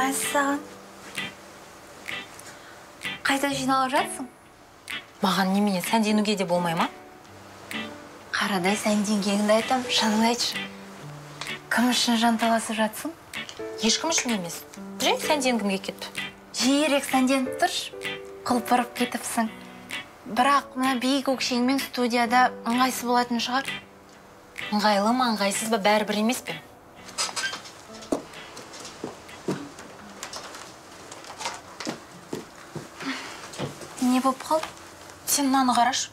мәссаған қайда жиналып жатсың маған немене сәнденуге де болмай ма қарадай сәнденгеніңді айтам шыныңды айтшы кім үшін жанталасып жатсың ешкім үшін емес жай сәнденгім келіп кетті жиірек сәнденіп тұршы құлпырып кетіпсің бірақ мына биік өкшеңмен студияда ыңғайсыз болатын шығар. Ыңғайлы ма ыңғайсыз ба? Бәрібір емес пе? Не болып қалды? Сен мынаны қарашы.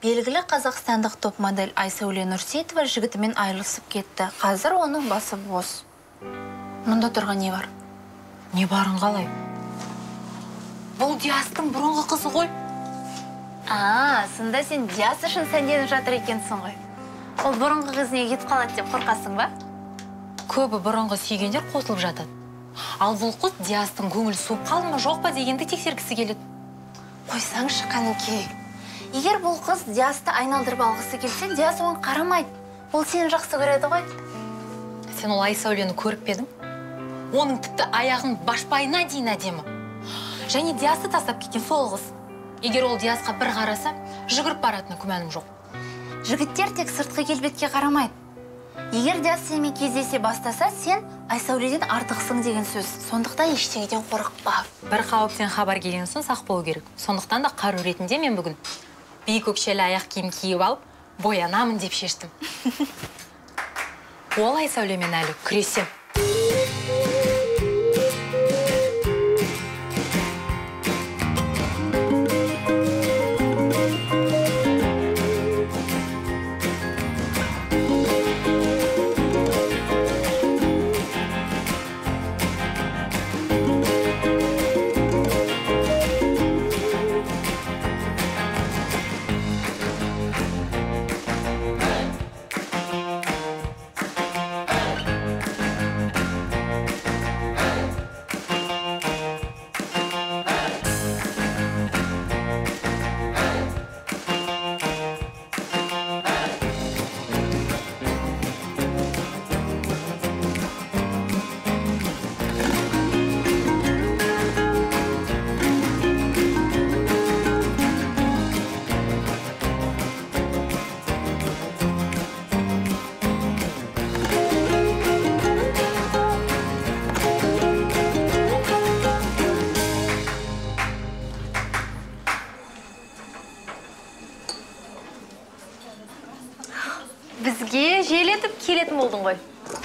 Белгілі қазақстандық топ модель айсәуле нұрсейітова жігітімен айырылысып кетті. Қазір оның басы бос. Мұнда тұрған не бар? Не барын қалай? Бұл диастың бұрынғы қызы ғой. А сонда сен диас үшін сәнденіп жатыр екенсің ғой. Ол бұрынғы қызына кетіп қалады деп қорқасың ба? Көбі бұрынғы сүйгендер қосылып жатады. Ал бұл қыз диастың көңілі суып қалды ма жоқ па дегенді тексергісі келеді. Қойсаңшы қанекей егер бұл қыз диасты айналдырып алғысы келсе диас оған қарамайды. Ол сені жақсы көреді ғой. Сен ол айсәулені көріп пе едің? Оның тіпті аяғын башпайына дейін әдемі. Және диасты тастап кеткен сол қыз. Егер ол диасқа бір қараса жүгіріп баратынына күмәнім жоқ. Жігіттер тек сыртқы келбетке қарамайды. Егер диас сенімен кездесе бастаса сен айсәуледен артықсың деген сөз. Сондықтан ештеңеден қорықпа. Бір қауіптен хабар келген соң сақ болу керек. Сондықтан да қару ретінде мен бүгін биік өкшелі аяқ киім киіп алып боянамын деп шештім. Ол айсәулемен әлі күресем.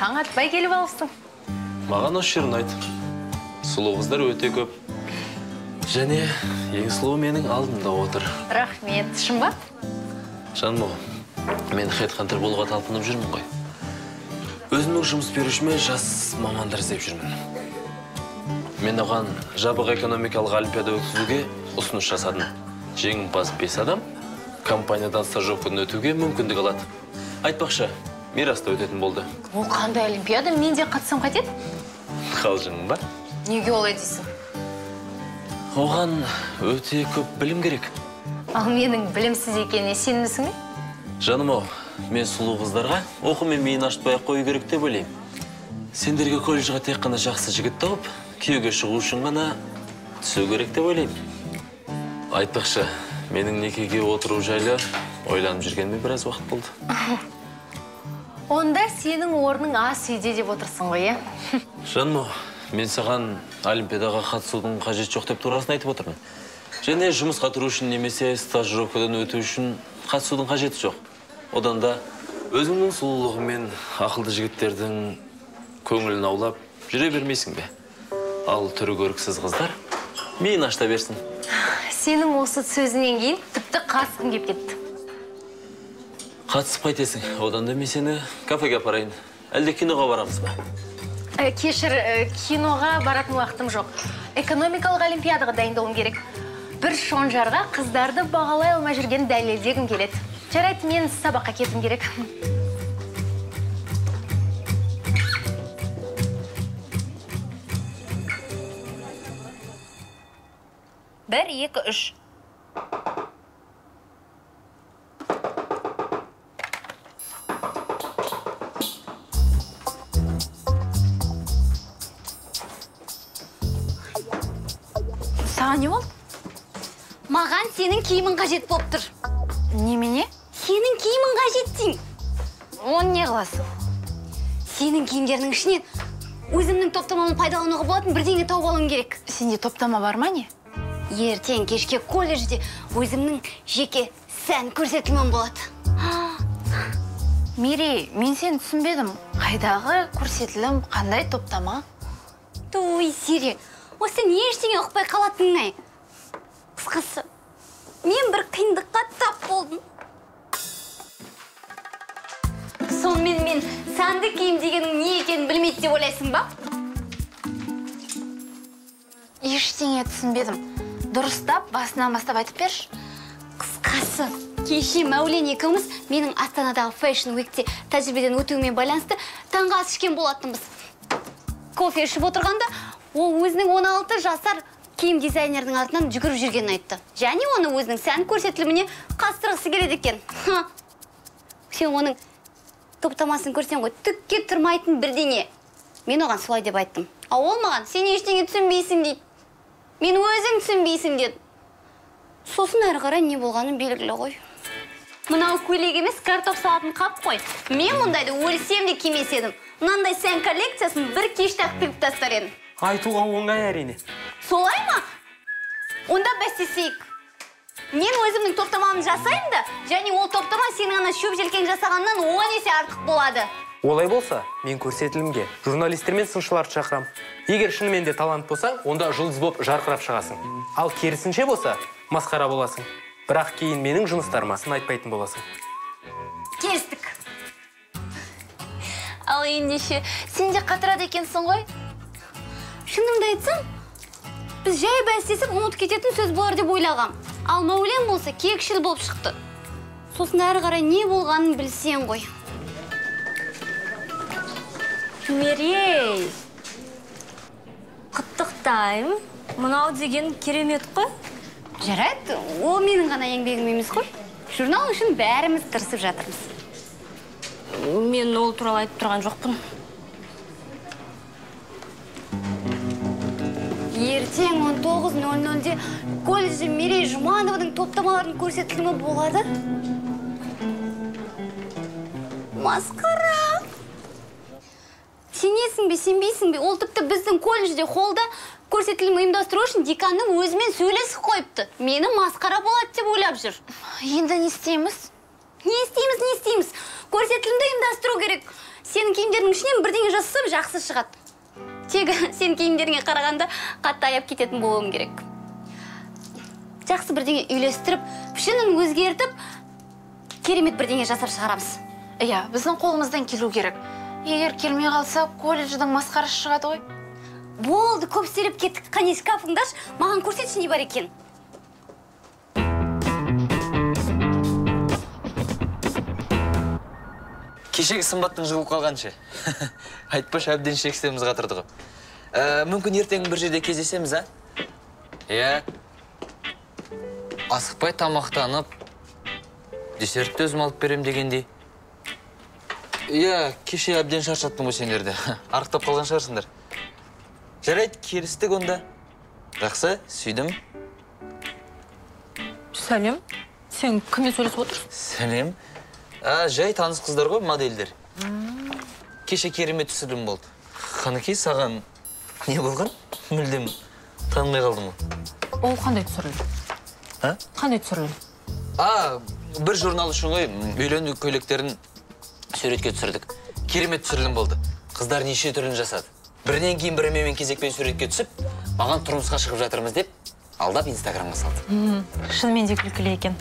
Таң атпай келіп алыпсың маған осы жер ұнайды сұлу қыздар өте көп. Және ең сұлуы менің алдымда отыр. Рахмет. Шын ба? Жаным ау мен хедхантер болуға талпынып жүрмін ғой. Өзімнің жұмыс берушіме жас мамандар іздеп жүрмін. Мен оған жабық экономикалық олимпиада өткізуге ұсыныс жасадым. Жеңімпаз бес адам компаниядан стажировкадан өтуге мүмкіндік алады. Айтпақшы мираста өтетін болды. Ол қандай олимпиада? Мен де қатысам қайтеді? Қалжың ба? Неге олай дейсің? Оған өте көп білім керек. Ал менің білімсіз екеніне сенімсің бе? Жаным ау мен сұлу қыздарға оқумен миын ашытпай ақ қою керек деп ойлаймын. Сендерге колледжға тек қана жақсы жігіт тауып күйеуге шығу үшін ғана түсу керек деп ойлаймын. Айтпақшы менің некеге отыру жайлы ойланып жүргеніме біраз уақыт болды. онда сенің орның ас үйде деп отырсың ғой иә? Жаным ау мен саған олимпиадаға қатысудың қажеті жоқ деп турасын айтып отырмын. Және жұмысқа тұру үшін немесе стажировкадан өту үшін қатысудың қажеті жоқ. Одан да өзіңнің сұлулығың мен ақылды жігіттердің көңілін аулап жүре бермейсің бе? Ал түрі көріксіз қыздар миын ашыта берсін. Сенің осы сөзіңнен кейін тіпті қатысқым келіп кетті. Қатысып қайтесің. Одан да мен сені кафеге апарайын. Әлде киноға барамыз ба? Ә, кешір ә, киноға баратын уақытым жоқ. Экономикалық олимпиадаға дайындалуым керек. Бір шонжарға қыздарды бағалай алмай жүргенін дәлелдегім келеді. Жарайды мен сабаққа кетуім керек. Бір екі үш. Маған сенің киімің қажет болып тұр немене? Сенің киімің қажет деймін оны не қыласың? Сенің киімдерінің ішінен өзімнің топтамамды пайдалануға болатын бірдеңе тауып алуым керек. Сенде топтама бар ма не? Ертең кешке колледжде өзімнің жеке сән көрсетілімім болады. Мири мен сені түсінбедім. Қайдағы көрсетілім қандай топтама? Туй сири осы не ештеңе ұқпай қалатының ай қысқасы мен бір қиындыққа тап болдым. Сонымен мен сәнді киім дегеннің не екенін білмейді деп ойлайсың ба? Ештеңе түсінбедім. Дұрыстап басынан бастап айтып берші. Қысқасы кеше мәулен екеуміз менің астанадағы фэшн уикте тәжірибеден өтуіме байланысты таңғы ас ішкен болатынбыз. Кофе ішіп отырғанда ол өзінің 16 жасар киім дизайнердің артынан жүгіріп жүргенін айтты. Және оны өзінің сән көрсетіліміне қастырғысы келеді екен. Сен оның топтамасын көрсең ғой түкке тұрмайтын бірдеңе. Мен оған солай деп айттым. А ол маған сен ештеңе түсінбейсің дейді. Мен өзің түсінбейсің деді. Сосын әрі қарай не болғаны белгілі ғой. Мынау көйлек емес картоп салатын қап қой. Мен мұндайды өлсем де кимес едім. Мынандай сән коллекциясын бір кеште ақ тігіп тастар едім айтуға оңай әрине солай ма? Онда бәстесейік мен өзімнің топтамамды жасаймын да және ол топтама сенің ана шөп желкең жасағаннан он есе артық болады. Олай болса мен көрсетілімге журналистер мен сыншыларды шақырам. Егер шынымен де талант болсаң онда жұлдыз болып жарқырап шығасың. Ал керісінше болса масқара боласың. Бірақ кейін менің жұмыстарыма сын айтпайтын боласың. Келістік ал ендеше сен де қатырады екенсің ғой? Шынымды айтсам біз жай бәстесіп ұмытып кететін сөз болар деп ойлағам. Ал мәулен болса кекшіл болып шықты. Сосын әрі қарай не болғанын білсең ғой. Мерей! Құттықтаймын мынау деген керемет қой. Жарайды ол менің ғана еңбегім емес қой. Журнал үшін бәріміз тырысып жатырмыз. Мен ол туралы айтып тұрған жоқпын. Ертең 19.00-де колледжде мерей жұманованың топтамаларының көрсетілімі болады. Масқара! Сенесің бе сенбейсің бе? Ол тіпті біздің колледжде холлда көрсетілім ұйымдастыру үшін деканның өзімен сөйлесіп қойыпты. Мені масқара болады деп ойлап жүр. Енді не істейміз? Не істейміз не істейміз? Көрсетілімді ұйымдастыру керек. Сенің киімдеріңнің ішінен бірдеңе жасасам жақсы шығады. Тегі сенің киімдеріңе қарағанда қатты аяп кететін болуым керек. Жақсы бірдеңе үйлестіріп пішінін өзгертіп керемет бірдеңе жасап шығарамыз. Иә біздің қолымыздан келу керек. Егер келмей қалса колледждің масқарасы шығады ғой. Болды көп сөйлеп кеттік. Қане шкафыңды маған көрсетші не бар екен? Кешегі сымбаттың жығылып қалған ше? Айтпашы әбден шексеміз қатырды ғой ә, мүмкін ертең бір жерде кездесеміз а? Иә. Асықпай тамақтанып десертті өзім алып берем дегендей. Иә кеше әбден шаршаттым ғой сендерді. Арықтап қалған шығарсыңдар. Жарайды келістік онда. Жақсы сүйдім. Сәлем. Сен кіммен сөйлесіп отырсың? Сәлем. А, жай таныс қыздар ғой модельдер. Кеше керемет түсірілім болды. Қанекей саған не болған? Мүлдем танымай қалдым ғой ол қандай түсірілім? А қандай түсірілім? А бір журнал үшін ғой үйлену көйлектерін суретке түсірдік. Керемет түсірілім болды. Қыздар неше түрлін жасады? Бірінен кейін бірі менімен кезекпен суретке түсіп маған тұрмысқа шығып жатырмыз деп алдап инстаграмға салды. Шынымен де күлкілі екен.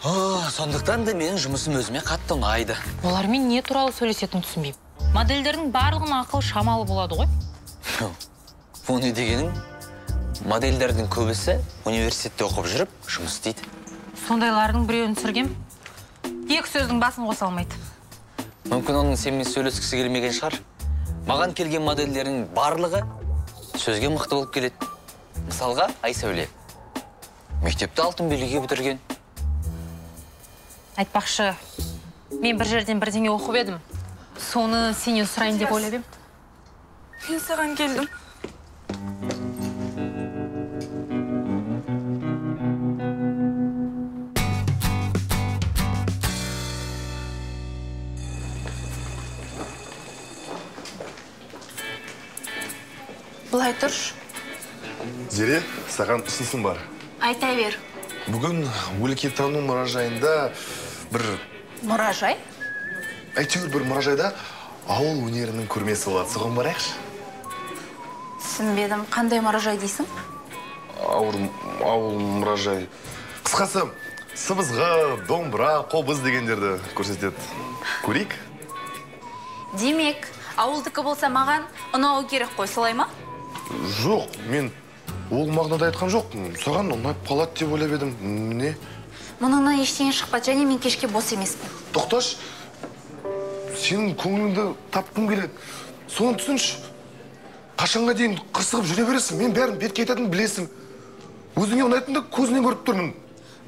О сондықтан да менің жұмысым өзіме қатты ұнайды. Олармен не туралы сөйлесетінін түсінбеймін. Модельдердің барлығының ақылы шамалы болады ғой. Бұл не дегенің модельдердің көбісі университетте оқып жүріп жұмыс істейді. Сондайлардың біреуін түсіргем. Екі сөздің басын қоса алмайды. Мүмкін оның сенімен сөйлескісі келмеген шығар. Маған келген модельдердің барлығы сөзге мықты болып келеді. Мысалға айсәуле. Мектепті алтын белгіге бітірген айтпақшы мен бір жерден бірдеңе оқып едім. Соны сенен сұрайын деп ойлап едім. Мен саған келдім. Былай тұршы. Зере саған ұсынысым бар. Айта бер. Бүгін өлкетану мұражайында бір мұражай? әйтеуір бір мұражайда ауыл өнерінің көрмесі болады. Соған барайықшы. Түсінбедім. Қандай мұражай дейсің? Ауыр ауыл мұражай. Қысқасы сыбызғы домбыра қобыз дегендерді көрсетеді. Көрейік? Демек ауылдікі болса маған ұнауы керек қой солай ма? Жоқ мен ол мағынада айтқан жоқпын. Саған ұнап қалады деп ойлап едім. Не? Мұныңнан ештеңе шықпады және мен кешке бос емеспін тоқташы сенің көңіліңді тапқым келеді соны түсінші қашанға дейін қырсығып жүре бересің мен бәрін бетке айтатынын білесің өзіңе ұнайтынды көзіңнен көріп тұрмын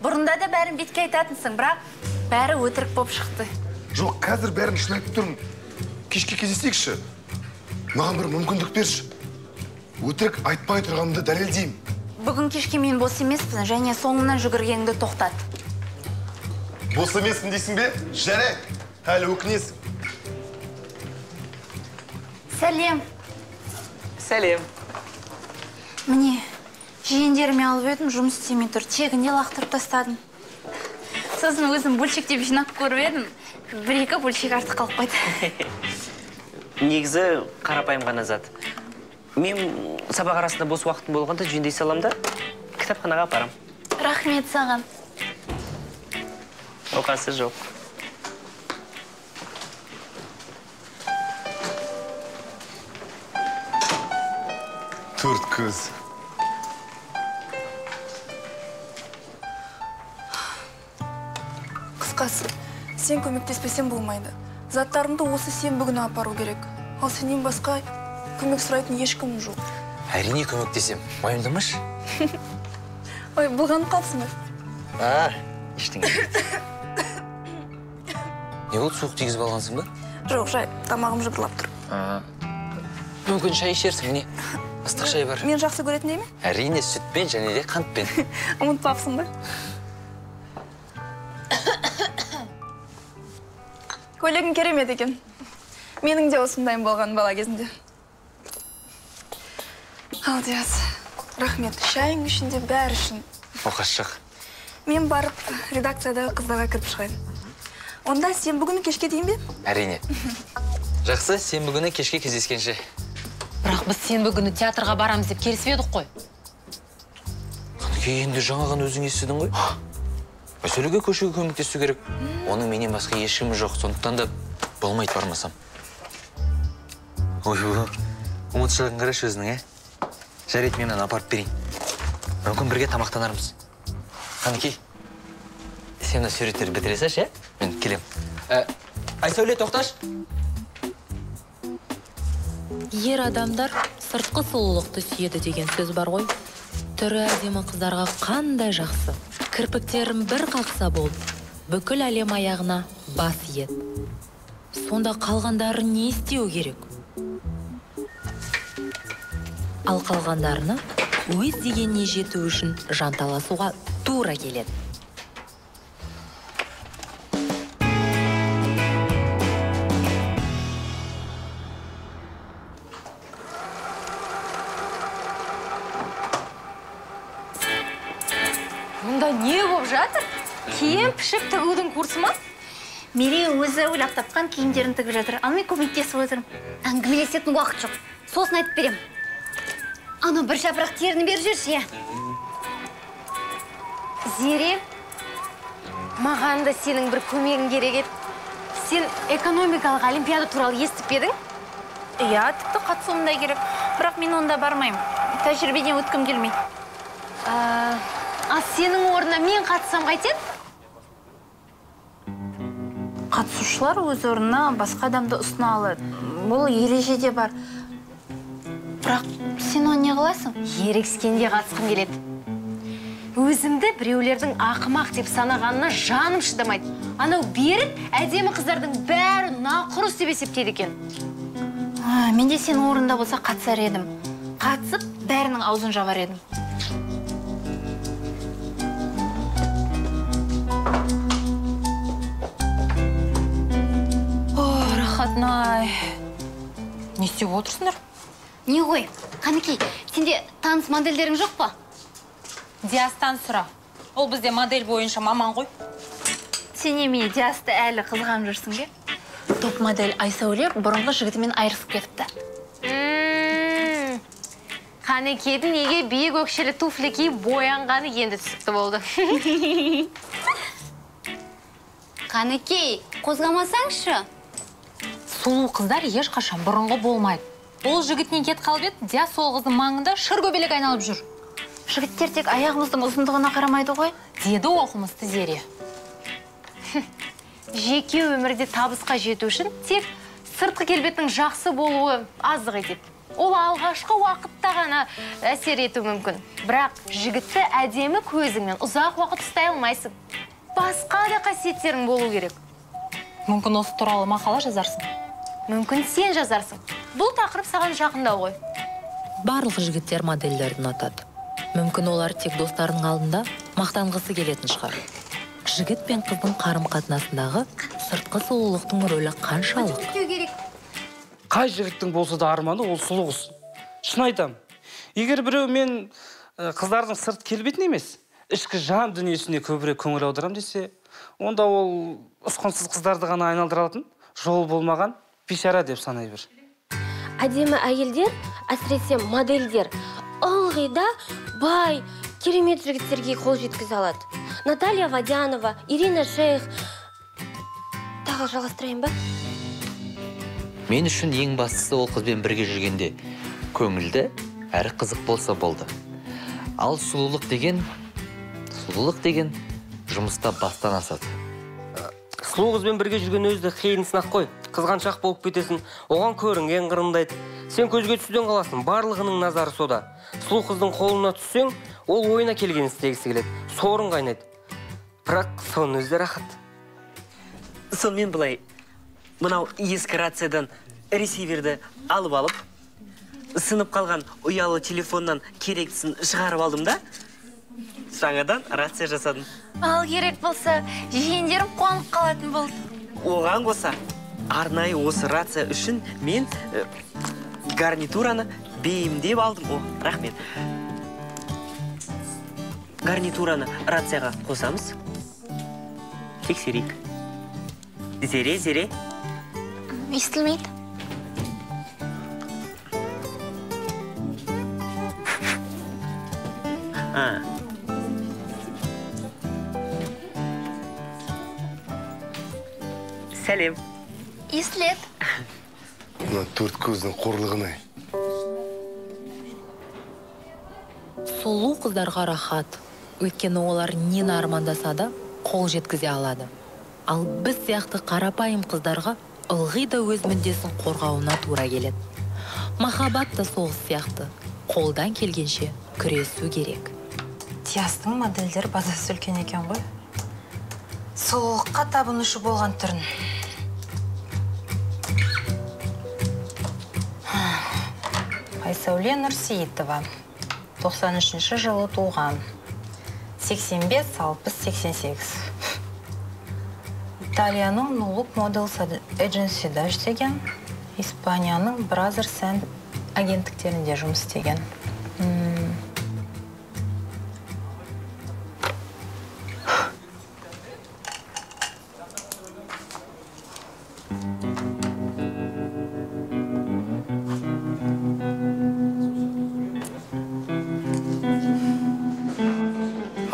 бұрында да бәрін бетке айтатынсың бірақ бәрі өтірік болып шықты жоқ қазір бәрін шын айтып тұрмын кешке кездесейікші маған бір мүмкіндік берші өтірік айтпай тұрғанымды дәлелдеймін бүгін кешке мен бос емеспін және соңымнан жүгіргеніңді тоқтат бос емеспін дейсің бе жарайды әлі өкінесің сәлем сәлем міне жиендеріме алып едім жұмыс істемей тұр. Тегінде лақтырып тастадым. Сосын өзім бөлшектеп жинап көріп едім. Бір екі бөлшек артық қалып қойды. Негізі қарапайым ғана зат. Мен сабақ арасында бос уақытым болғанда жөндей салам да кітапханаға апарам. Рахмет саған. Оқасы жоқ төрт көз қысқасы сен көмектеспесең болмайды заттарыңды осы сен бүгін апару керек ал сенен басқа көмек сұрайтын ешкім жоқ әрине көмектесем уайымдамашы ой былғанып қалыпсың ба а ештеңе не болды суық тигізіп алғансың ба жоқ жай тамағым жыбырлап тұр мүмкін шай ішерсің міне ыстық шай бар мен жақсы көретіндей ме? Әрине сүтпен және де қантпен. Ұмытпапсың ба көйлегің керемет екен. Менің де осындайым болған бала кезінде алдияс рахмет. Шайың үшін де бәрі үшін оқасы шық. Мен барып редакциядағы қыздарға кіріп шығайын. Онда сен бүгін кешке дейін бе? Әрине. Жақсы сенбі күні кешке кездескенше. Бірақ біз сенбі күні театрға барамыз деп келісіп едік қой. Қанекей енді жаңа ғана өзің естідің ғой? Мәселеге көшуге көмектесу керек. Оның менен басқа ешкімі жоқ. Сондықтан да болмайды бармасам. Ойбу ұмытшылығын қарашы өзінің ә? Жарайды мен мынаны апарып берейін. Мүмкін бірге тамақтанармыз. Қанекей сен мына суреттерді бітіре салшы иә мен келемін айсәуле тоқташы ер адамдар сыртқы сұлулықты сүйеді деген сөз бар ғой. Түрі әдемі қыздарға қандай жақсы. Кірпіктерін бір қақса болды. Бүкіл әлем аяғына бас иеді. Сонда қалғандары не істеу керек? Ал қалғандарына өз дегеніне жету үшін жанталасуға тура келеді. Тігудің курсы ма? Мерей өзі ойлап тапқан киімдерін тігіп жатыр. Ал мен көмектесіп отырмын. Әңгімелесетін уақыт жоқ. Сосын айтып беремін ана бір жапырақ теріні беріп жіберші иә. Зере маған да сенің бір көмегің керек еді. Сен экономикалық олимпиада туралы естіп пе едің? Иә тіпті қатысуым да керек. Бірақ мен онда бармаймын. Тәжірибеден өткім келмейді А, ал сенің орнына мен қатыссам қайтеді? Қатысушылар өз орнына басқа адамды ұсына алады. Бұл ережеде бар. Бірақ сен оны не қыласың? Ерегіскенде қатысқым келеді. Өзімді біреулердің ақымақ деп санағанына жаным шыдамайды. Анау берік әдемі қыздардың бәрі нақұрыс деп есептейді екен. А, мен де сенің орнында болса қатысар едім. Қатысып бәрінің аузын жабар едім. Істеп отырсыңдар не ғой қанекей сенде таныс модельдерің жоқ па? Диастан сұра. Ол бізде модель бойынша маман ғой. Сен немене диасты әлі қызғанып жүрсің бе? Топ модель айсәуле бұрынғы жігітімен айырылысып кетіпті қанекейдің неге биік өкшелі туфли киіп боянғаны енді түсікті болды. Қанекей қозғамасаңшы. Сұлу қыздар ешқашан бұрынғы болмайды. Ол жігітінен кет қалып еді диас сол қыздың маңында шыр көбелек айналып жүр. Жігіттер тек аяғымыздың ұзындығына қарамайды ғой. Деді оқымысты зере жеке өмірде табысқа жету үшін тек сыртқы келбеттің жақсы болуы аздық етеді. Ол алғашқы уақытта ғана әсер етуі мүмкін. Бірақ жігітті әдемі көзіңмен ұзақ уақыт ұстай алмайсың. Басқа да қасиеттерің болу керек. Мүмкін осы туралы мақала жазарсың. Мүмкін сен жазарсың. Бұл тақырып саған жақындау ғой. Барлық жігіттер модельдерді ұнатады. Мүмкін олар тек достарының алдында мақтанғысы келетін шығар. Жігіт пен қыздың қарым қатынасындағы сыртқы сұлулықтың рөлі қаншалық? Қай жігіттің болса да арманы ол сұлу қыз. Шын айтамын егер біреу мен қыздардың сырт келбетіне емес ішкі жан дүниесіне көбірек көңіл аударам десе онда ол ұсқынсыз қыздарды ғана айналдыра алатын жол болмаған. Бейшара деп санай бер. Әдемі әйелдер әсіресе модельдер ылғи да бай керемет жігіттерге қол жеткізе алады. Наталья водянова ирина шейх. Тағы жалғастырайын ба? Мен үшін ең бастысы ол қызбен бірге жүргенде көңілді әрі қызық болса болды. Ал сұлулық деген сұлулық деген жұмыста бастан асады. Сұлу қызбен бірге жүрген өзі қиын сынақ қой. Қызғаншақ болып кетесің. Оған көрінген қырындайды сен көзге түсуден қаласың. Барлығының назары сода. Сұлу қыздың қолына түссең ол ойына келгенін істегісі келеді. Сорың қайнайды бірақ соның өзі рахат. Сонымен былай. Мынау ескі рациядан ресиверді алып алып сынып қалған ұялы телефоннан керектісін шығарып алдым да жаңадан рация жасадым. Ал керек болса жиендерім қуанып қалатын болды. Оған қоса арнайы осы рация үшін мен э, гарнитураны бейімдеп алдым. О рахмет. Гарнитураны рацияға қосамыз. Тексерейік. Зере зере. Естілмейді. А сәлем. Естіледі мына төрт көздің қорлығын ай сұлу қыздарға рахат. Өйткені олар нені армандаса да қол жеткізе алады. Ал біз сияқты қарапайым қыздарға ылғи да өз мүддесін қорғауына тура келеді. Махаббат та соғыс сияқты. Қолдан келгенше күресу керек. Диастың модельдер базасы үлкен екен ғой. Сұлулыққа табынушы болған түрін. Айсәуле нұрсейітова. 93 жылы туған. 85 60 88 италияның нулук моделс эдженсида істеген испанияның бразер сән агенттіктерінде жұмыс істеген.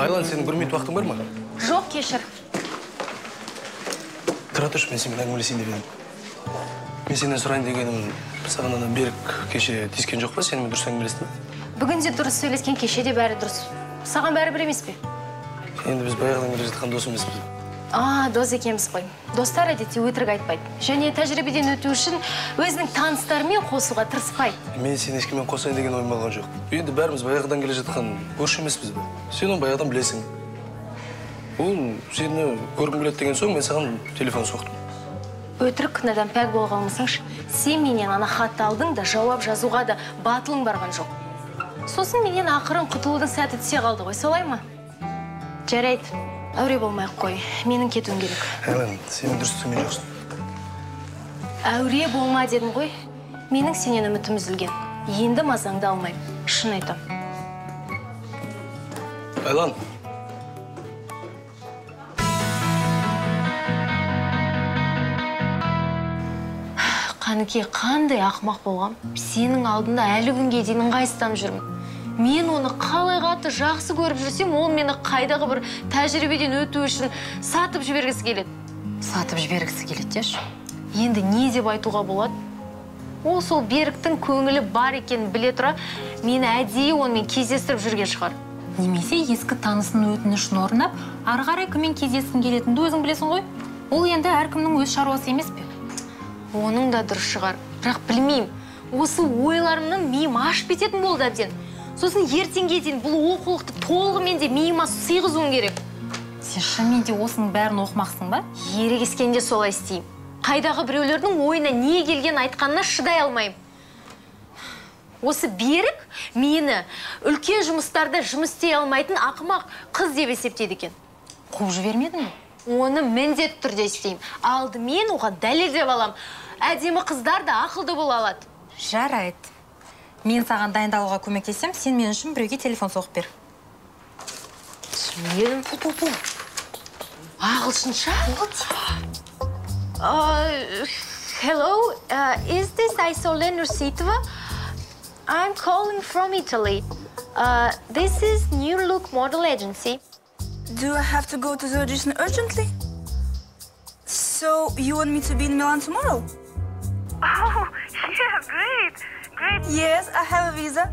Айлан сенің бір минут уақытың бар ма? Жоқ кешір. Тұра тұршы мен сенімен әңгімелесейін деп едім. Мен сенен сұрайын дегенім саған ана берік кеше тиіскен жоқ па? Сенімен дұрыс әңгімелесті ме? Бүгін де дұрыс сөйлескен кеше де бәрі дұрыс. Саған бәрібір емес пе? Енді біз баяғыдан келе жатқан дос емеспіз а дос екенбіз ғой достар әдетте өтірік айтпайды. Және тәжірибеден өту үшін өзінің таныстарымен қосуға тырыспайды мен сені ешкіммен қосайын деген ойым болған жоқ. Енді бәріміз баяғыдан келе жатқан көрші емеспіз бе сен оны баяғыдан білесің. Ол сені көргім келеді деген соң мен саған телефон соқтым. Өтірік күнәдан пәк бола қалмасаңшы сен менен ана хатты алдың да жауап жазуға да батылың барған жоқ. Сосын менен ақырын құтылудың сәті түсе қалды ғой солай ма? Жарайды. Әуре болмай ақ қой менің кетуім керек. Айлан сен дұрыс түсінген жоқсың. Әуре болма дедім ғой менің сенен үмітім үзілген. Енді мазаңды алмаймын шын айтам. Айлан. Қанеке қандай ақымақ болғам? Сенің алдында әлі күнге дейін ыңғайсызданып жүрмін. Мен оны қалай қатты жақсы көріп жүрсем ол мені қайдағы бір тәжірибеден өту үшін сатып жібергісі келеді. Сатып жібергісі келеді деші. Енді не деп айтуға болады? Ол сол беріктің көңілі бар екенін біле тұра мені әдейі онымен кездестіріп жүрген шығар. Немесе ескі танысының өтінішін орындап ары қарай кіммен кездескің келетініңді өзің білесің ғой. Ол енді әркімнің өз шаруасы емес пе? Оның да дұрыс шығар. Бірақ білмеймін осы ойларымнан миым ашып кететін болды әбден. Сосын ертеңге дейін бұл оқулықты толығымен де миыма сыйғызуым керек. Сен шынымен де осының бәрін оқымақсың ба? Ерегескенде солай істеймін. Қайдағы біреулердің ойына не келген айтқанына шыдай алмаймын. Осы берік мені үлкен жұмыстарда жұмыс істей алмайтын ақымақ қыз деп есептейді екен. Қуып жібермедің бе? Оны міндетті түрде істеймін. Алдымен оған дәлелдеп алам әдемі қыздар да ақылды бола алады. Жарайды. Мен саған дайындалуға көмектесем сен мен үшін біреуге телефон соғып бер шынымен ағылшынша Uh, hello, uh, is this Isolde Nursitova? I'm calling from Italy. Uh, this is New Look Model Agency. Do I have to go to the audition urgently? So, you want me to be in Milan tomorrow? Oh, yeah, great. Great. Yes, I have a visa.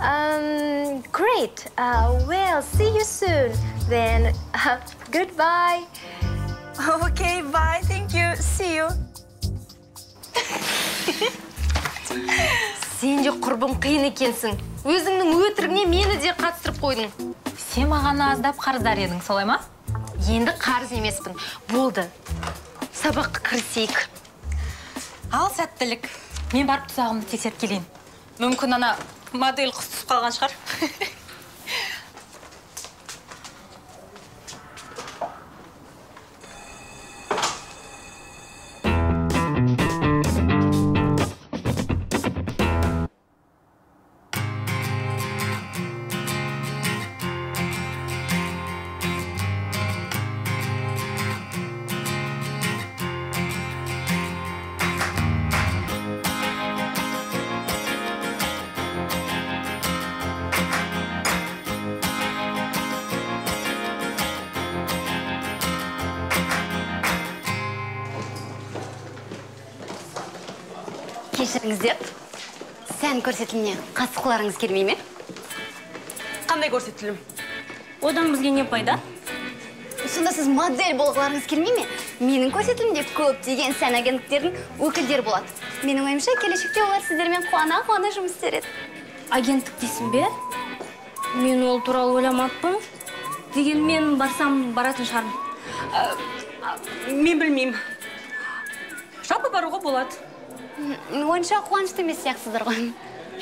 Um, great. Uh, well, see you soon. Then, uh, goodbye. Okay, bye. Thank you. See you. Сен де құрбым қиын екенсің. Өзіңнің өтірігіне мені де қатыстырып қойдың. сен маған аздап қарыздар едің солай ма Енді қарыз емеспін. Болды. Сабаққа кірісейік. ал сәттілік мен барып тұзағымды тексеріп келейін. Мүмкін ана модель құс түсіп қалған шығар. сән көрсетіліміне қатысқыларыңыз келмей ме? Қандай көрсетілім? Одан бізге не пайда? Сонда сіз модель болғыларыңыз келмей ме? Менің көрсетілімде көптеген сән агенттіктерінің өкілдері болады. Менің ойымша келешекте олар сіздермен қуана қуана жұмыс істер еді. Агенттік дейсің бе? Мен ол туралы ойламаппын. Дегенмен барсам баратын шығармын. Ә, мен білмеймін. Жалпы баруға болады. М, онша қуанышты емес сияқтысыздар ғой.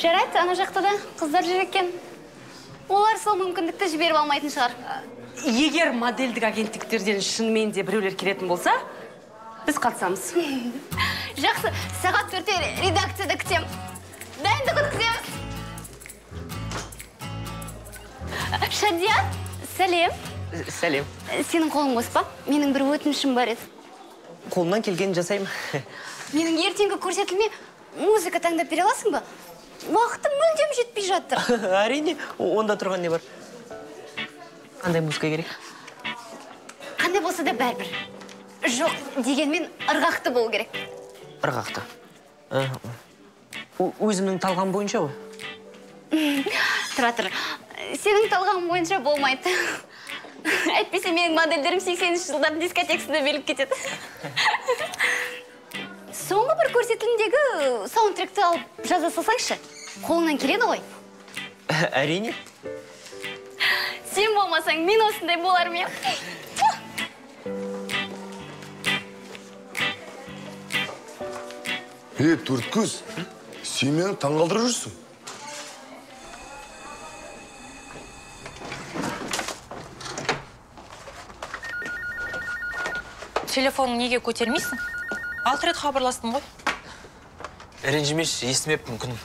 Жарайды ана жақта да қыздар жүр екен. Олар сол мүмкіндікті жіберіп алмайтын шығар. Егер модельдік агенттіктерден шынымен де біреулер келетін болса біз қатысамыз. Жақсы сағат төртте редакцияда күтемін. Дайындық өткіземіз. Шадия сәлем. Сәлем. Сенің қолың бос па? Менің бір өтінішім бар еді. Қолымнан келгенін жасаймын. Менің ертеңгі көрсетіліме музыка таңдап бере аласың ба? Уақытым мүлдем жетпей жатыр. Әрине онда тұрған не бар? Қандай музыка керек? Қандай болса да бәрібір. Жоқ дегенмен ырғақты болу керек. Ырғақты. Ә, өзімнің талғам бойынша ғой. Тұра тұр. Сенің талғамың бойынша болмайды. Әйтпесе менің модельдерім 80-ші жылдардың дискотекасында билеп кетеді. соңғы бір көрсетілімдегі саундтректі алып жаза салсаңшы қолыңнан келеді ғой. Әрине. Сен болмасаң мен осындай болар ма е төрткөз сен мені таңғалдырып жүрсің. Телефонын неге көтермейсің? Алты рет хабарластым ғой ренжімеші естімеппін күнім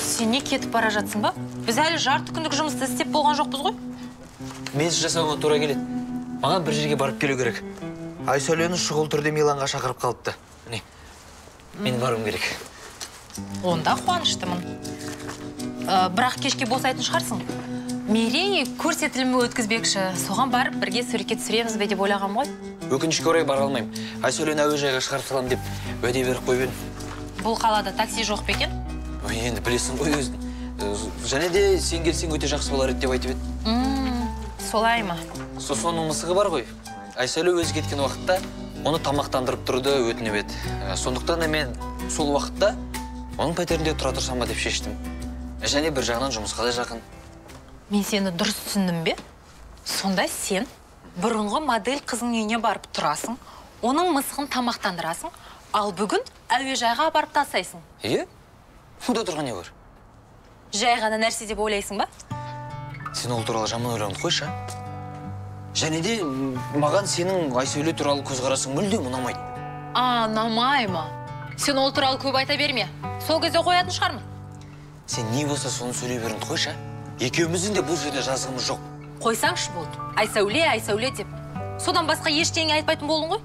сен не кетіп бара жатсың ба біз әлі жарты күндік жұмысты істеп болған жоқпыз ғой менсіз жасауыма тура келеді маған бір жерге барып келу керек айсәулені шұғыл түрде миланға шақырып қалыпты міне мен баруым керек онда қуаныштымын Ә, бірақ кешке босайтын шығарсың мерей көрсетілімі өткізбекші соған барып бірге суретке түсіреміз бе деп ойлағам ғой өкінішке орай бара алмаймын. Айсәулені әуежайға шығарып саламын деп уәде беріп қойып едім. Бұл қалада такси жоқ па екен? Ой енді білесің ғой өзің. Және де сен келсең өте жақсы болар еді деп айтып еді солай ма? Со- соның мысығы бар ғой. Айсәуле өзі кеткен уақытта оны тамақтандырып тұруды өтініп еді. Сондықтан да мен сол уақытта оның пәтерінде тұра тұрсам ба? деп шештім. Және бір жағынан жұмысқа да жақын. Мен сені дұрыс түсіндім бе? Сонда сен бұрынғы модель қызың үйіне барып тұрасың оның мысығын тамақтандырасың ал бүгін әуежайға апарып тастайсың. Иә онда тұрған не бар? Жай ғана нәрсе деп ойлайсың ба? Сен ол туралы жаман ойланып қойшы. Және де маған сенің айсәуле туралы көзқарасың мүлдем ұнамайды. А ұнамай ма? Сен ол туралы көп айта берме. Сол кезде қоятын шығармын. Сен не болса соны сөйлей беруіңді қойшы. Екеуміздің де бұл жерде жазығымыз жоқ. Қойсаңшы болды. Айсәуле айсәуле деп. Содан басқа ештеңе айтпайтын болдың ғой.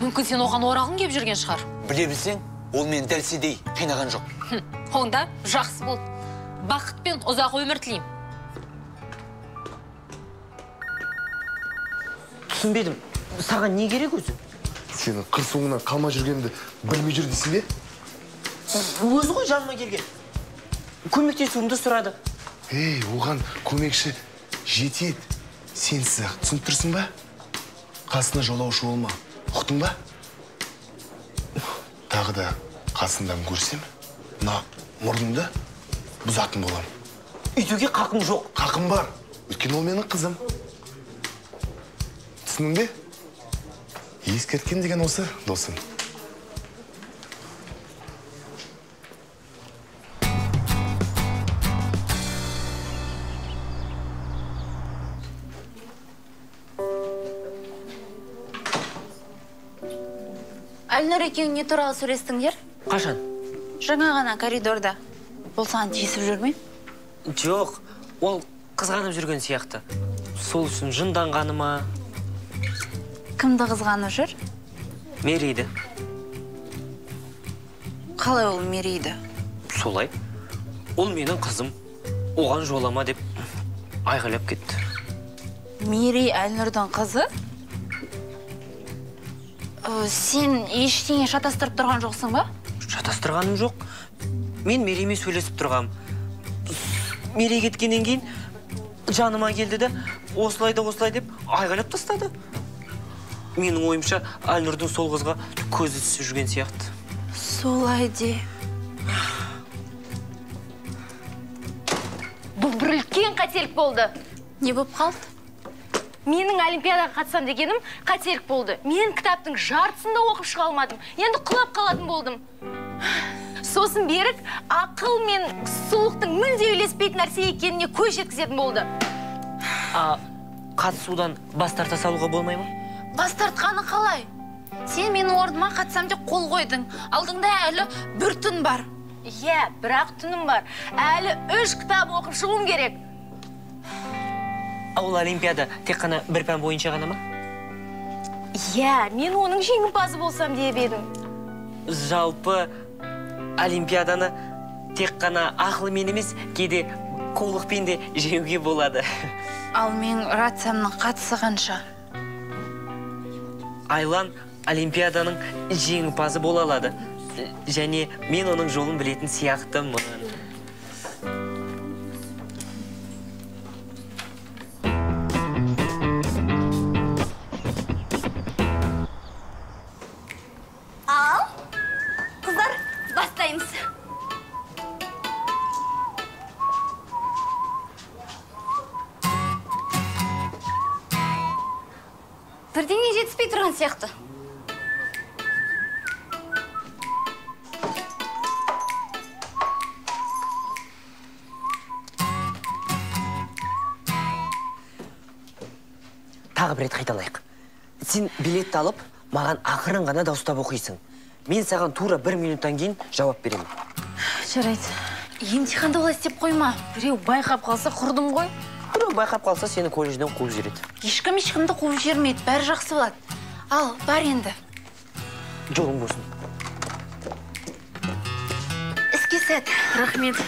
Мүмкін сен оған оралғың келіп жүрген шығар. Біле білсең ол мені дәл сендей қинаған жоқ. Хм, онда жақсы болды бақыт пен ұзақ өмір тілеймін. Түсінбедім. Саған не керек өзі? Сенің қыр соңынан қалмай жүргенімді білмей жүр дейсің бе? Өзі ғой жаныма келген. Көмектесуімді сұрады. Ей оған көмекші жетеді. Сенсіз ақ түсініп тұрсың ба? Қасына жолаушы болма. Ұқтың ба? Тағы да қасыңдан көрсем мына мұрныңды бұзатын боламын. Үйтуге қақым жоқ. Қақым бар. Өйткені ол менің қызым. Түсіндің бе? Ескерткен деген осы досым. Әлнұр екеуің не туралы сөйлестіңдер? Қашан? Жаңа ғана коридорда. Ол саған тиісіп жүр ме? Жоқ ол қызғанып жүрген сияқты. Сол үшін жынданғаны ма? Кімді қызғанып жүр? Мерейді. Қалай ол мерейді? Солай. Ол менің қызым. Оған жолама деп айғайлап кетті. Мерей әлнұрдың қызы? Э, сен ештеңе шатастырып тұрған жоқсың ба? Шатастырғаным жоқ. Мен мереймен сөйлесіп тұрғам. Мерей кеткеннен кейін жаныма келді да осылай да осылай деп айғайлап тастады. Менің ойымша әлнұрдың сол қызға көзі түсіп жүрген сияқты. Солай де. Бұл бір үлкен қателік болды. Не болып қалды? Менің олимпиадаға қатысам дегенім қателік болды. Мен кітаптың жартысын да оқып шыға алмадым. Енді құлап қалатын болдым. Сосын берік ақыл мен сұлулықтың мүлде үйлеспейтін нәрсе екеніне көз жеткізетін болды. А қатысудан бас тарта салуға болмай ма? Бас тартқаны қалай? Сен менің орныма қатысам деп қол қойдың. Алдыңда әлі бір түн бар. Иә бірақ түнім бар. Әлі үш кітап оқып шығуым керек. Ал олимпиада тек қана бір пән бойынша ғана ма? Иә мен оның жеңімпазы болсам деп едім. Жалпы олимпиаданы тек қана ақылмен емес кейде қулықпен де жеңуге болады. Ал мен рациямның қатысы қанша айлан олимпиаданың жеңімпазы бола алады. Және мен оның жолын білетін сияқтымын. Ақырын ғана дауыстап оқисың мен саған тура бір минуттан кейін жауап беремін жарайды. Емтиханды олай істеп қойма біреу байқап қалса құрдым ғой. Біреу байқап қалса сені колледжден қуып жібереді. Ешкім ешкімді қуып жібермейді. Бәрі жақсы болады. Ал бар енді. Жолың болсын. Іске сәт. Рахмет.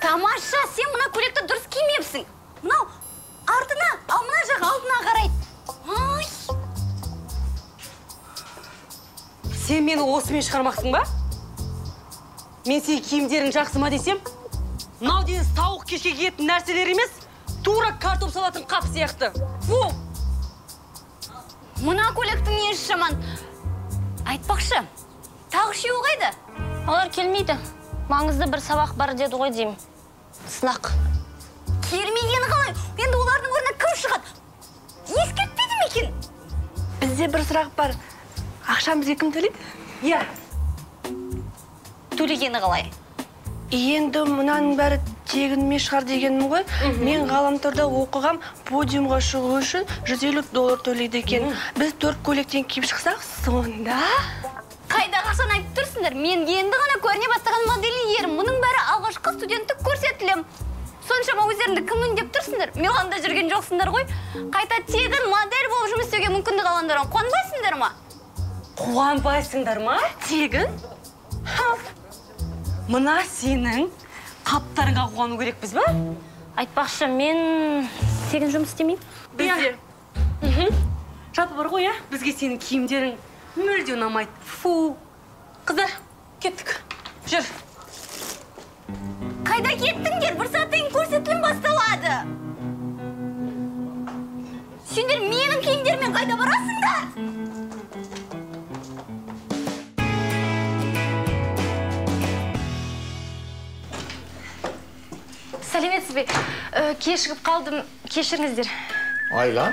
Тамаша сен мына көйлекті дұрыс кимепсің. Мынау артына ал мына жақ алдына қарайды ай сен мені осымен шығармақсың ба? Мен сенің киімдерің жақсы ма десем? Мынау деген тауық кешке киетін нәрселер емес тура картоп салатын қап сияқты. Фу мына көйлектің несі жаман? Айтпақшы тағы үшеуі қайда олар келмейді. Маңызды бір сабақ бар деді ғой деймін. Сынақ. Келмегені қалай? Енді олардың орнына кім шығады ескертпеді ме екен бізде бір сұрақ бар ақшаны бізге кім төлейді иә төлегені қалай енді мынаның бәрі тегініме шығар дегенім ғой мен ғаламторда оқығам подиумға шығу үшін 150 доллар төлейді екен біз төрт көйлектен киіп шықсақ сонда қайдағы ақшаны айтып тұрсыңдар мен енді ғана көріне бастаған модельерім мұның бәрі алғашқы студенттік көрсетілім соншама өздеріңді кіммін деп тұрсыңдар? Миланда жүрген жоқсыңдар ғой. Қайта тегін модель болып жұмыс істеуге мүмкіндік алғандар қуанбайсыңдар ма? Қуанбайсыңдар ма? Тегін? Мына сенің қаптарыңа қуану керекпіз ба? Айтпақшы мен тегін жұмыс істемеймін. Бізде. Мхм. Жалпы бар ғой иә? Бізге сенің киімдерің мүлде ұнамайды. Фу. Қыздар кеттік. Жүр. Қайда кеттіңдер? Бір сағаттан кейін көрсетілім басталады. Сендер менің киімдеріммен қайда барасыңдар? Сәлеметсіз бе? Э, кешігіп қалдым. Кешіріңіздер. Айла?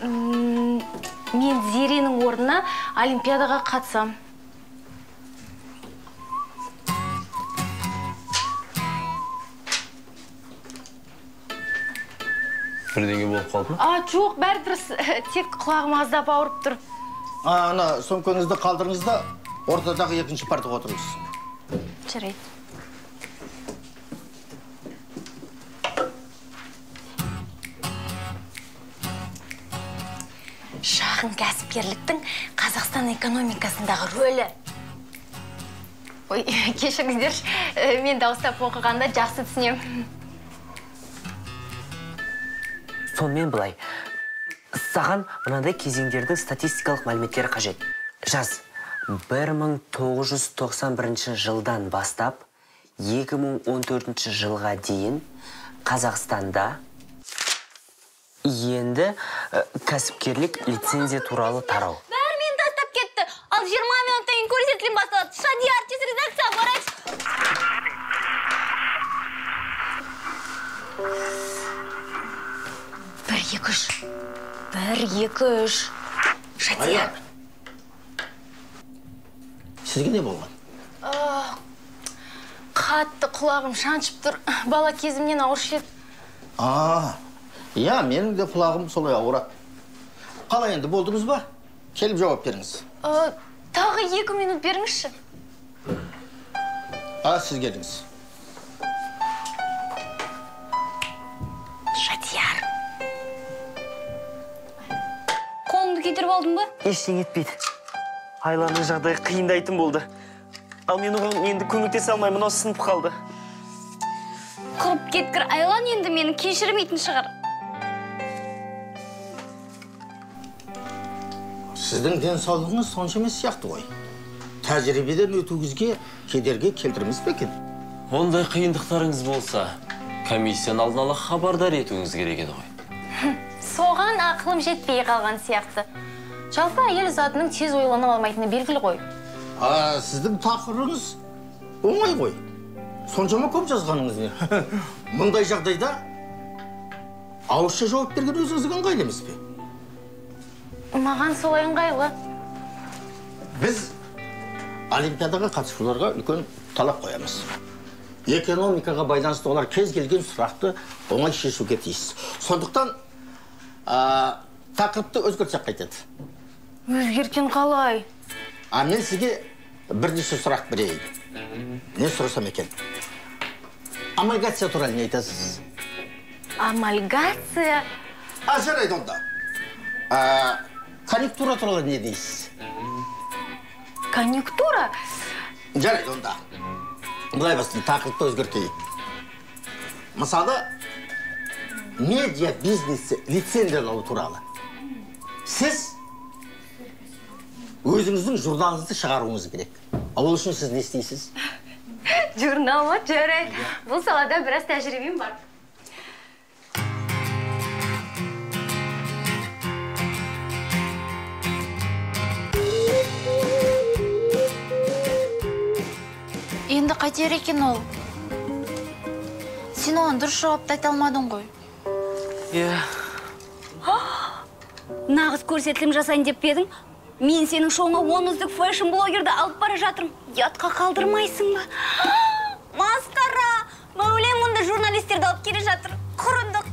Мен зеренің орнына олимпиадаға қатысам. Бірдеңе болып қалды ма? А жоқ бәрі дұрыс тек құлағым аздап ауырып тұр. А, ана сөмкеңізді қалдырыңыз да ортадағы екінші партаға отырыңыз. Жарайды. Шағын кәсіпкерліктің қазақстан экономикасындағы рөлі. Ой кешіріңіздерші Э, мен дауыстап оқығанда жақсы түсінемін. Сонымен былай. Саған мынандай кезеңдердің статистикалық мәліметтері қажет. Жаз. 1991 жылдан бастап 2014 жылға дейін қазақстанда енді ә, кәсіпкерлік лицензия туралы тарау. Бәрі тастап кетті. Ал 20 минуттан кейін көрсетілім басталады. Шади артист редакцияға барайықшы екі үш бір екі үш шатия сізге не болған қатты құлағым шаншып тұр. Бала кезімнен ауыршы еді а иә менің де құлағым солай ауырады қалай енді болдыңыз ба? Келіп жауап беріңіз. Тағы екі минут беріңізші. А сіз келіңіз күйдіріп алдың ба? Ештеңе етпейді. Айланың жағдайы қиындайтын болды. Ал мен оған енді көмектесе алмай мынау сынып қалды. Құрып кеткір айлан енді мені кешірмейтін шығар. Сіздің денсаулығыңыз сонша емес сияқты ғой. Тәжірибеден өтуіңізге кедергі келтірмес пе екен? Ондай қиындықтарыңыз болса комиссияны алдын ала хабардар етуіңіз керек еді ғой. Соған ақылым жетпей қалған сияқты. Жалпы әйел затының тез ойлана алмайтыны белгілі ғой. А сіздің тақырыбыңыз оңай ғой. Соншама көп жазғаныңыз не? Мұндай жағдайда ауызша жауап берген өзіңізге ыңғайлы емес пе? Маған солай ыңғайлы. Біз олимпиадаға қатысушыларға үлкен талап қоямыз. Экономикаға байланысты олар кез келген сұрақты оңай шешуге тиіс. Сондықтан а, тақырыпты өзгертсек қайтеді. Өзгерткен қалай? А мен сізге бірнеше сұрақ берейін. Не сұрасам екен? Амальгация туралы не айтасыз? Амальгация? А жарайды онда. А, конъюнктура туралы не дейсіз? Конъюнктура? Жарайды онда. Былай бастайын тақырыпты өзгертейік мысалы медиа бизнесі лицензиялау туралы. Сіз өзіңіздің журналыңызды шығаруыңыз керек. Ал ол үшін сіз не істейсіз? Журнал ма? Жарайды бұл салада біраз тәжірибем бар. Енді қайтер екен ол. Сен оған дұрыс жауапты айта алмадың ғой. Иә. Нағыз көрсетілім жасайын деп пе едің? Мен сенің шоуыңа он үздік фэшн блогерді алып бара жатырмын. Ұятқа қалдырмайсың ба? Масқара мәулен мұнда журналистерді алып келе жатыр. Құрыдық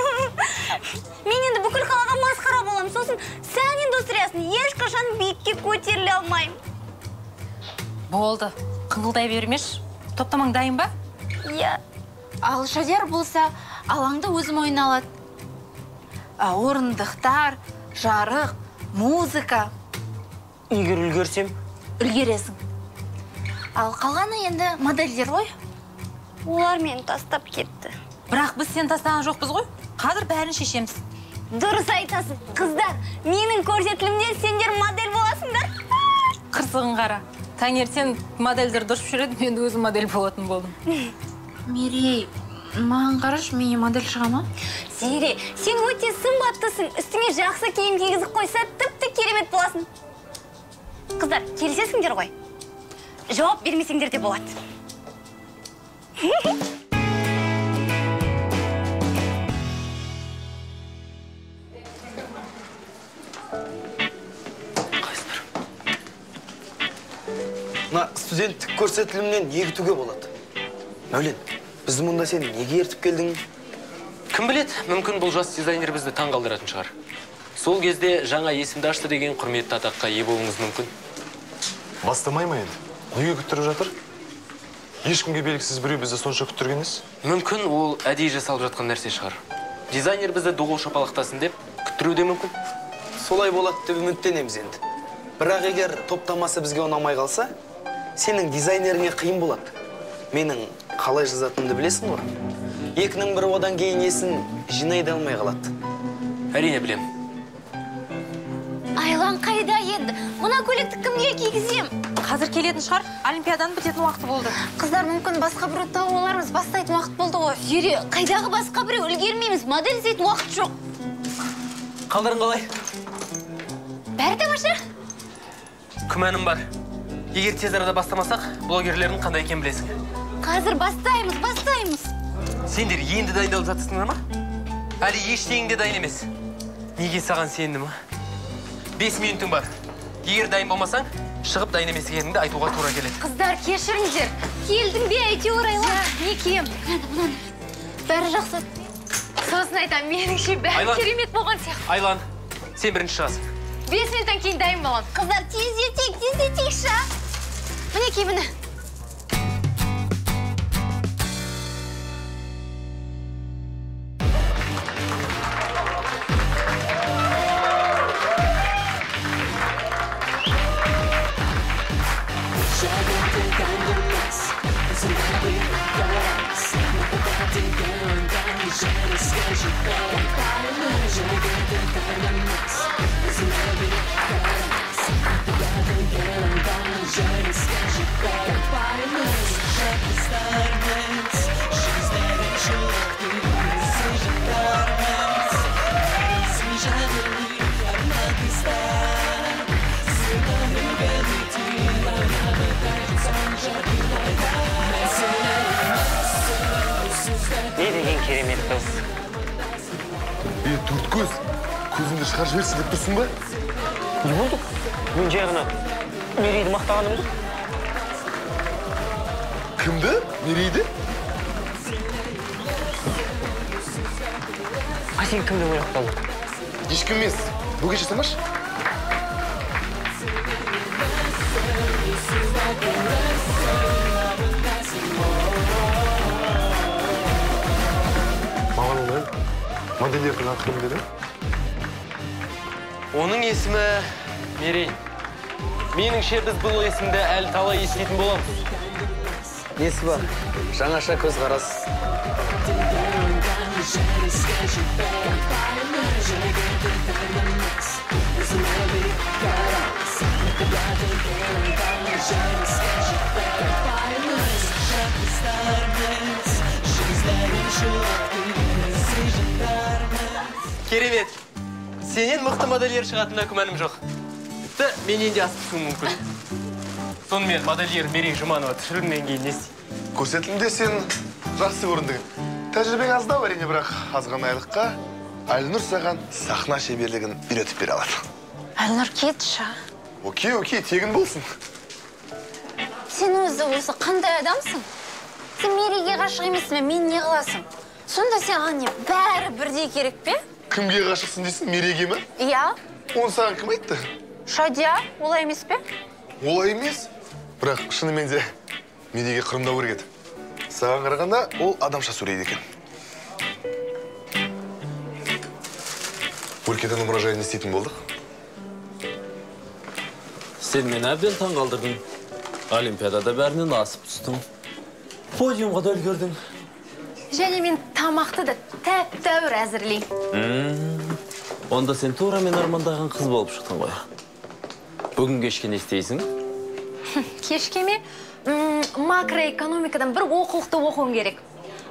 мен енді бүкіл қалаға масқара боламын. Сосын сән индустриясын ешқашан биікке көтеріле алмаймын. Болды. Қыңылдай бермеші. Топтамаң дайын ба? Иә. Ал шадияр болса алаңды өз мойнына алады. А, орындықтар жарық музыка. Егер үлгерсем. Үлгересің. Ал қалғаны енді модельдер ғой. Олар мені тастап кетті. Бірақ біз сені тастаған жоқпыз ғой. Қазір бәрін шешеміз. Дұрыс айтасың қыздар. Менің көрсетілімде сендер модель боласыңдар. Қырсығын қара. Таңертең модельдер дұрып жүреді мен өзім модель болатын болдым. Мерей маған қарашы мен модель шыға ма? Зере сен өте сымбаттысың үстіңе жақсы киім кигізіп қойса тіпті керемет боласың. Қыздар келісесіңдер ғой? Жауап бермесеңдер де болады. Мына студенттік көрсетілімнен не күтуге болады? Мәулен. Бізді мұнда сен неге ертіп келдің? Кім біледі? Мүмкін бұл жас дизайнер бізді таң қалдыратын шығар. Сол кезде жаңа есімді ашты деген құрметті атаққа ие болуыңыз мүмкін. Бастамай ма енді? Неге күттіріп жатыр? Ешкімге белгісіз біреу бізді сонша күттірген емес? Мүмкін ол әдейі жасалып жатқан нәрсе шығар. Дизайнер бізді дуыл шапалақтасын деп күттіруі де мүмкін. Солай болады деп үміттенеміз енді. Бірақ егер топтамасы бізге ұнамай қалса сенің дизайнеріңе қиын болады. Менің қалай жазатынымды білесің ғой. Екінің бірі одан кейін есін жинай да алмай қалады. Әрине білем айлан қайда енді? Мына көйлекті кімге кигізем? Қазір келетін шығар. Олимпиаданың бітетін уақыты болды. Қыздар мүмкін басқа біреуді тауып алармыз. Бастайтын уақыт болды ғой. Зере қайдағы басқа біреу? Үлгермейміз. Модель іздейтін уақыт жоқ. Қалдарың қалай? Бәрі тамаша? Күмәнім бар. Егер тез арада бастамасақ блогерлердің қандай екенін білесің. Қазір бастаймыз бастаймыз. Сендер енді дайындалып жатырсыңдар ма? Әлі ештеңің де дайын емес. Неге саған сендім а? Бес минутың бар. Егер дайын болмасаң шығып дайын емес екеніңді айтуға тура келеді. Қыздар кешіріңдер келдің бе әйтеуір айлан не кием? Бәрі жақсы. Сосын айтамын меніңше бәрі керемет болған сияқты. Айлан сен бірінші шығасың. Бес минуттан кейін дайын боламын. Қыздар тездетейік тездетейікші мінекей міне. сен кім деп ойлап қалдың ешкім емес бөгет жасамашы маған ол модельдердің аты кім деді оның есімі мерей. Меніңше біз бұл есімді әлі талай еститін боламыз. Несі бар? Жаңаша көзқарас керемет. Сенен мықты модельер шығатынына күмәнім жоқ. Тіпті менен де асып түсуі мүмкін. Сонымен модельер мерей жұманова түсірілімнен кейін не істейді? Көрсетілімде сен жақсы көріндің. Тәжірибең аздау әрине бірақ аз ғана айлыққа. Әлнұр саған сахна шеберлігін үйретіп бере алады әлнұр кетші окей окей тегін болсын. Сен өзі осы қандай адамсың? Сен мерейге ғашық емессің мен не қыласың? Сонда саған не бәрі бірдей керек пе? Кімге ғашықсың дейсің мерейге ме? Иә. Оны саған кім айтты? Шадия олай емес пе? Олай емес. Бірақ шынымен де мерейге қырындау керек еді. Саған қарағанда ол адамша сөйлейді екен. Өлкетану мұражайында істейтін болдық? Сен мені әбден таң қалдырдың олимпиадада бәрінен асып түстің. Подиумға да үлгердің. Және мен тамақты да тәп тәуір әзірлеймін. Онда сен тура мен армандаған қыз болып шықтың ғой. Бүгін кешке не істейсің? Кешке ме? Макроэкономикадан бір оқулықты оқуым керек.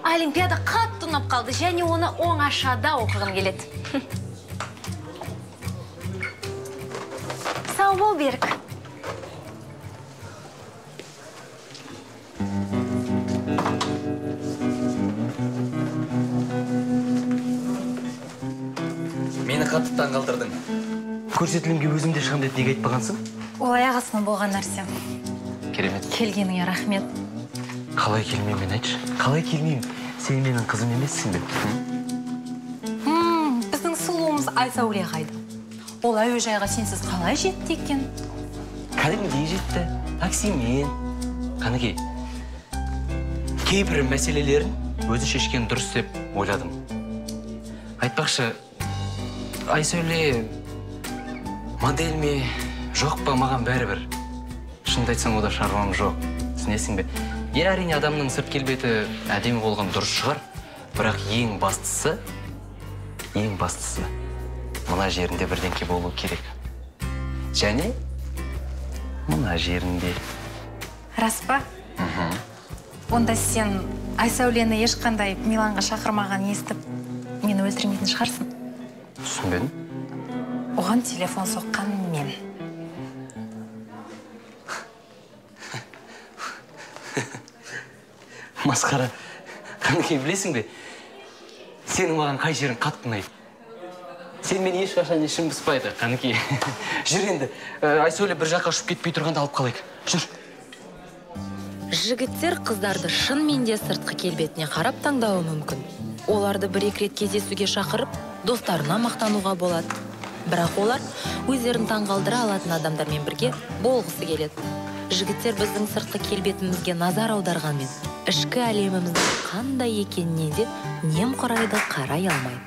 Олимпиада қатты ұнап қалды және оны оңашада оқығым келеді. Сау бол берік. Мені қатты таң қалдырдың. Көрсетілімге өзім де шығамын деп неге айтпағансың? Ол аяқ астынан болған нәрсе. Керемет. Келгеніңе рахмет. Қалай келмеймін айтшы. Қалай келмеймін? Сен менің қызым емессің бе біздің сұлуымыз айсәуле қайда? Ол әуежайға сенсіз қалай жетті екен? Кәдімгідей жетті. Таксимен. Қанекей кейбір мәселелерін өзі шешкен дұрыс деп ойладым. Айтпақшы айсәуле модель ме жоқ па маған бәрібір. Шынымды айтсам ода шаруам жоқ. Түсінесің бе? Е әрине адамның сырт келбеті әдемі болған дұрыс шығар. Бірақ ең бастысы ең бастысы мына жерінде бірдеңке болу керек. Және мына жерінде. Рас па? Онда сен айсәулені ешқандай миланға шақырмаған естіп мені өлтірмейтін шығарсың? Түсінбедім. Оған телефон соққан мен масқара қанекей білесің бе? Сенің маған қай жерің қатты ұнайды? Сен ешқашан ішім пыспайды қанекей жүр енді. Ә, айсәуле бір жаққа ұшып кетпей тұрғанда алып қалайық. Жүр. Жігіттер қыздарды шынымен де сыртқы келбетіне қарап таңдауы мүмкін. Оларды бір екі рет кездесуге шақырып достарына мақтануға болады. Бірақ олар өздерін таңғалдыра алатын адамдармен бірге болғысы келеді. Жігіттер біздің сыртқы келбетімізге назар аударғанмен ішкі әлеміміздің қандай екеніне де немқұрайды қарай алмайды